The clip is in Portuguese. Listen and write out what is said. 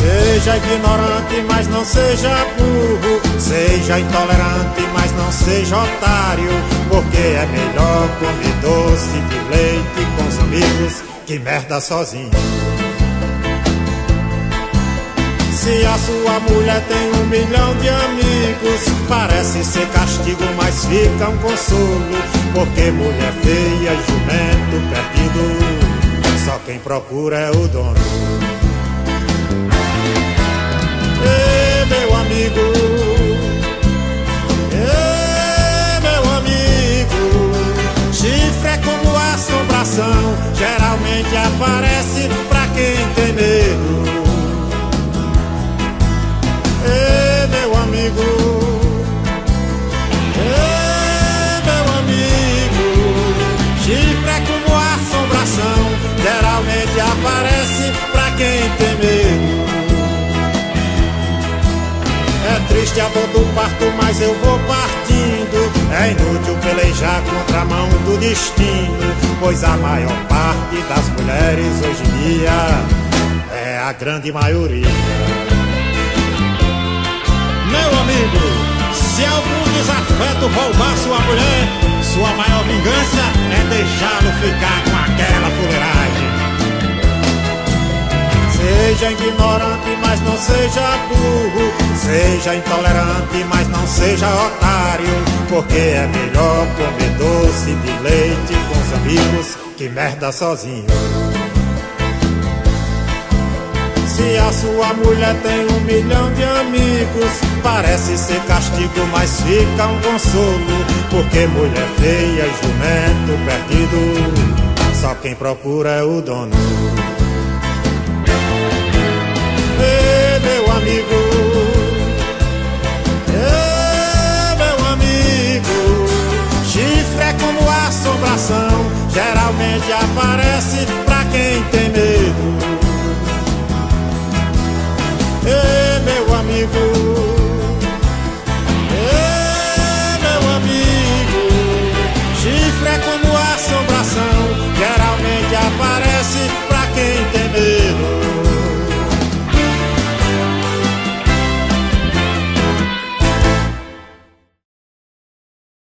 Seja ignorante, mas não seja burro. Seja intolerante, mas não seja otário. Porque é melhor comer doce de leite com os amigos que merda sozinho. Se a sua mulher tem um milhão de amigos, parece ser castigo, mas fica um consolo. Porque mulher feia, jumento perdido, só quem procura é o dono. amigo. É, meu amigo. Chifre é como assombração. Geralmente aparece pra quem tem medo. Triste a dor do parto, mas eu vou partindo. É inútil pelejar contra a mão do destino, pois a maior parte das mulheres hoje em dia é a grande maioria. Meu amigo, se algum desafeto roubar sua mulher, sua maior vingança é deixá-lo ficar com aquela fuleiragem. Seja ignorante, mas não seja burro. Seja intolerante, mas não seja otário. Porque é melhor comer doce de leite com os amigos que merda sozinho. Se a sua mulher tem um milhão de amigos, parece ser castigo, mas fica um consolo. Porque mulher feia e jumento perdido, só quem procura é o dono. Pra quem tem